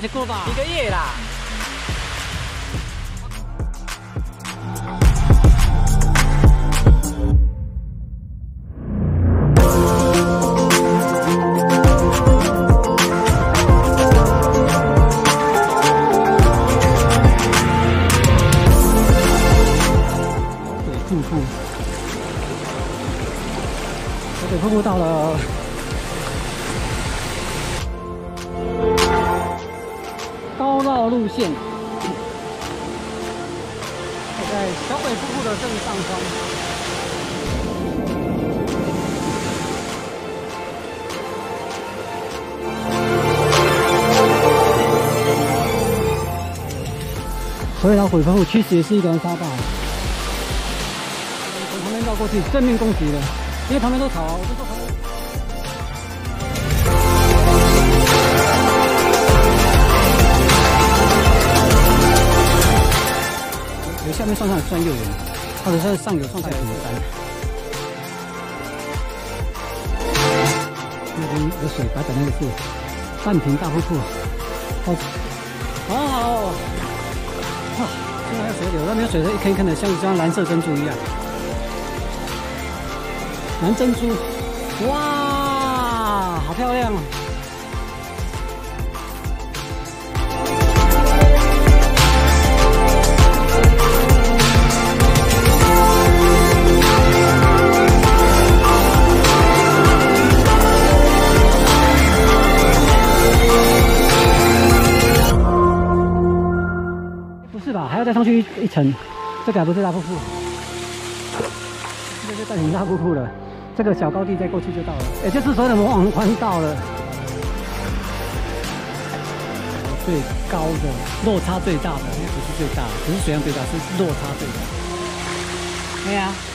结果吧？一个月啦。水瀑布，水瀑布到了。高绕路线，在小北瀑布的正上方。回到水瀑布，其实也是一个人沙坝。从旁边绕过去，正面攻击的，因为旁边都草啊，我就说旁边。下面上上算右远，或者是上游上下游有山。那边有水，白白那个是半屏大瀑布，好，好好哦。哇，现在有水流，那边水是一坑一坑的，像像蓝色珍珠一样。蓝珍珠，哇，好漂亮啊！是吧？还要再上去一一层，这个还不是大瀑布，这就到你大瀑布了。这个小高地再过去就到了，也就是说的魔王关到了。最高的落差最大的，应该不是最大，不是水量最大，是落差最大。对呀、啊。